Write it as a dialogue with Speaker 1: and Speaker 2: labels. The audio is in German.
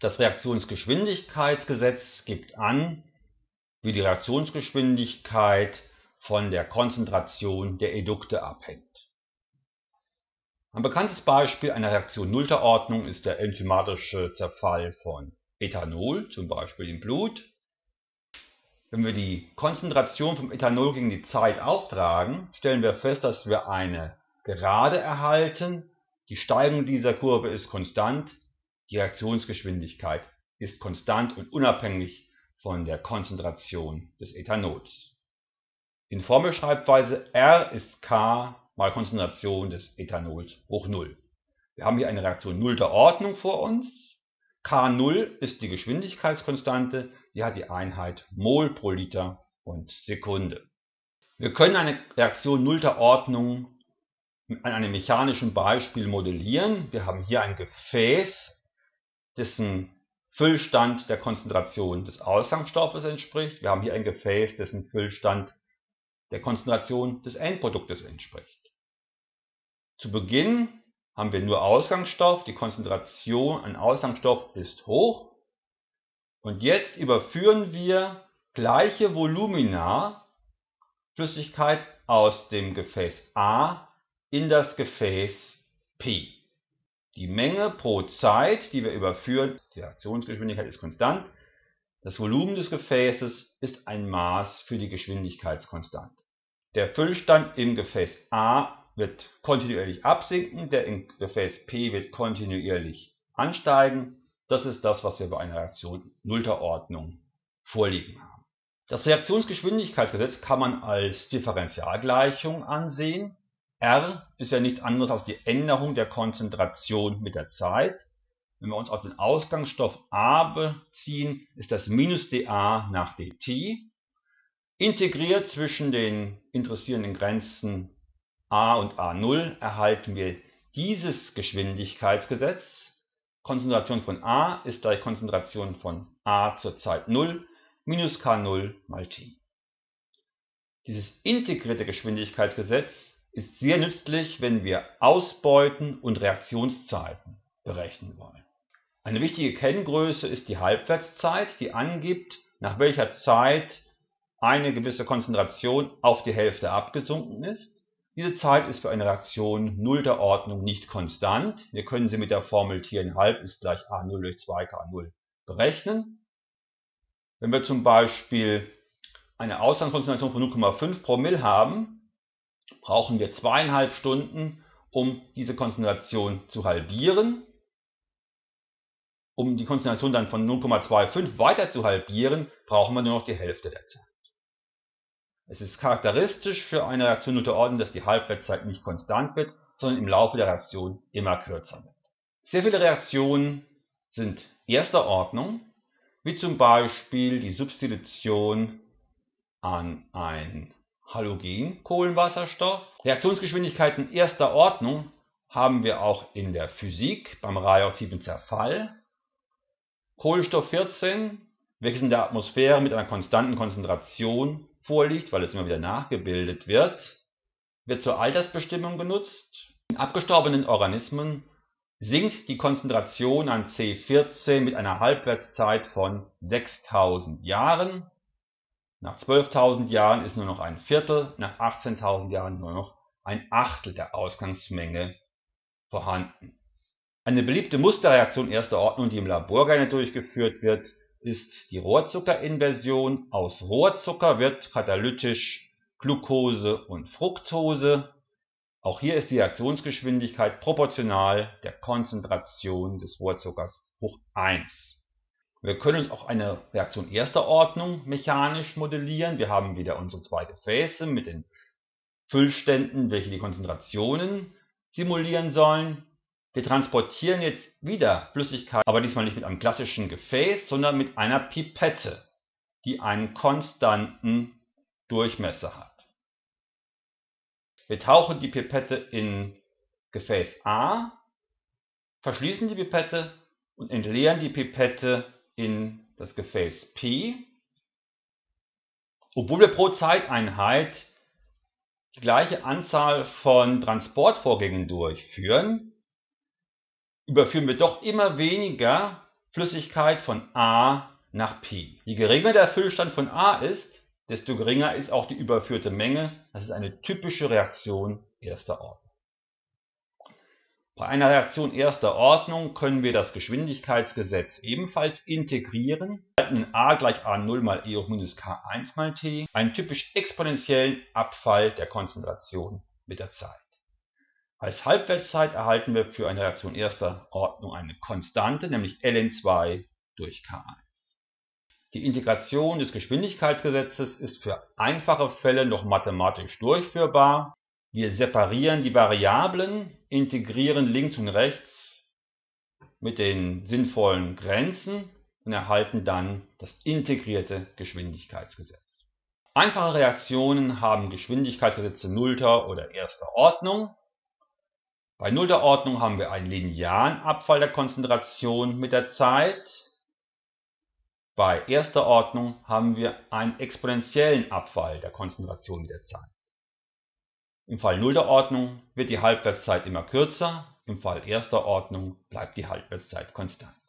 Speaker 1: Das Reaktionsgeschwindigkeitsgesetz gibt an, wie die Reaktionsgeschwindigkeit von der Konzentration der Edukte abhängt. Ein bekanntes Beispiel einer Reaktion nullter Ordnung ist der enzymatische Zerfall von Ethanol, zum Beispiel im Blut. Wenn wir die Konzentration vom Ethanol gegen die Zeit auftragen, stellen wir fest, dass wir eine Gerade erhalten. Die Steigung dieser Kurve ist konstant, die Reaktionsgeschwindigkeit ist konstant und unabhängig von der Konzentration des Ethanols. In Formelschreibweise R ist K mal Konzentration des Ethanols hoch 0. Wir haben hier eine Reaktion nullter Ordnung vor uns. K0 ist die Geschwindigkeitskonstante, die hat die Einheit Mol pro Liter und Sekunde. Wir können eine Reaktion nullter Ordnung an einem mechanischen Beispiel modellieren. Wir haben hier ein Gefäß, dessen Füllstand der Konzentration des Ausgangsstoffes entspricht. Wir haben hier ein Gefäß, dessen Füllstand der Konzentration des Endproduktes entspricht. Zu Beginn haben wir nur Ausgangsstoff, die Konzentration an Ausgangsstoff ist hoch und jetzt überführen wir gleiche Volumina Flüssigkeit aus dem Gefäß A in das Gefäß P. Die Menge pro Zeit, die wir überführen, die Reaktionsgeschwindigkeit ist konstant, das Volumen des Gefäßes ist ein Maß für die Geschwindigkeitskonstante. Der Füllstand im Gefäß A wird kontinuierlich absinken, der im Gefäß P wird kontinuierlich ansteigen. Das ist das, was wir bei einer Reaktion nullter Ordnung vorliegen haben. Das Reaktionsgeschwindigkeitsgesetz kann man als Differentialgleichung ansehen. R ist ja nichts anderes als die Änderung der Konzentration mit der Zeit. Wenn wir uns auf den Ausgangsstoff A beziehen, ist das minus dA nach dt. Integriert zwischen den interessierenden Grenzen a und a0 erhalten wir dieses Geschwindigkeitsgesetz. Konzentration von a ist gleich Konzentration von a zur Zeit 0 minus k0 mal t. Dieses integrierte Geschwindigkeitsgesetz ist sehr nützlich, wenn wir Ausbeuten und Reaktionszeiten berechnen wollen. Eine wichtige Kenngröße ist die Halbwertszeit, die angibt, nach welcher Zeit eine gewisse Konzentration auf die Hälfte abgesunken ist. Diese Zeit ist für eine Reaktion nullter Ordnung nicht konstant. Wir können sie mit der Formel T halb ist gleich A0 durch 2K0 berechnen. Wenn wir zum Beispiel eine Ausgangskonzentration von 0,5 Promille haben, brauchen wir zweieinhalb Stunden, um diese Konzentration zu halbieren. Um die Konzentration dann von 0,25 weiter zu halbieren, brauchen wir nur noch die Hälfte der Zeit. Es ist charakteristisch für eine Reaktion unter Ordnung, dass die Halbwertszeit nicht konstant wird, sondern im Laufe der Reaktion immer kürzer wird. Sehr viele Reaktionen sind erster Ordnung, wie zum Beispiel die Substitution an ein Halogen-Kohlenwasserstoff. Reaktionsgeschwindigkeiten erster Ordnung haben wir auch in der Physik beim radioaktiven Zerfall. Kohlenstoff 14, welches in der Atmosphäre mit einer konstanten Konzentration vorliegt, weil es immer wieder nachgebildet wird, wird zur Altersbestimmung genutzt. In abgestorbenen Organismen sinkt die Konzentration an C14 mit einer Halbwertszeit von 6000 Jahren nach 12.000 Jahren ist nur noch ein Viertel, nach 18.000 Jahren nur noch ein Achtel der Ausgangsmenge vorhanden. Eine beliebte Musterreaktion erster Ordnung, die im Labor gerne durchgeführt wird, ist die Rohrzuckerinversion. Aus Rohrzucker wird katalytisch Glucose und Fructose. Auch hier ist die Reaktionsgeschwindigkeit proportional der Konzentration des Rohrzuckers hoch 1. Wir können uns auch eine Reaktion erster Ordnung mechanisch modellieren. Wir haben wieder unsere zwei Gefäße mit den Füllständen, welche die Konzentrationen simulieren sollen. Wir transportieren jetzt wieder Flüssigkeit, aber diesmal nicht mit einem klassischen Gefäß, sondern mit einer Pipette, die einen konstanten Durchmesser hat. Wir tauchen die Pipette in Gefäß A, verschließen die Pipette und entleeren die Pipette in das Gefäß P, obwohl wir pro Zeiteinheit die gleiche Anzahl von Transportvorgängen durchführen, überführen wir doch immer weniger Flüssigkeit von A nach P. Je geringer der Füllstand von A ist, desto geringer ist auch die überführte Menge. Das ist eine typische Reaktion erster Ordnung. Bei einer Reaktion erster Ordnung können wir das Geschwindigkeitsgesetz ebenfalls integrieren. Wir halten a gleich a0 mal e hoch minus k1 mal t, einen typisch exponentiellen Abfall der Konzentration mit der Zeit. Als Halbwertszeit erhalten wir für eine Reaktion erster Ordnung eine Konstante, nämlich ln2 durch k1. Die Integration des Geschwindigkeitsgesetzes ist für einfache Fälle noch mathematisch durchführbar. Wir separieren die Variablen, integrieren links und rechts mit den sinnvollen Grenzen und erhalten dann das integrierte Geschwindigkeitsgesetz. Einfache Reaktionen haben Geschwindigkeitsgesetze nullter oder erster Ordnung. Bei nullter Ordnung haben wir einen linearen Abfall der Konzentration mit der Zeit. Bei erster Ordnung haben wir einen exponentiellen Abfall der Konzentration mit der Zeit. Im Fall nullter Ordnung wird die Halbwertszeit immer kürzer, im Fall erster Ordnung bleibt die Halbwertszeit konstant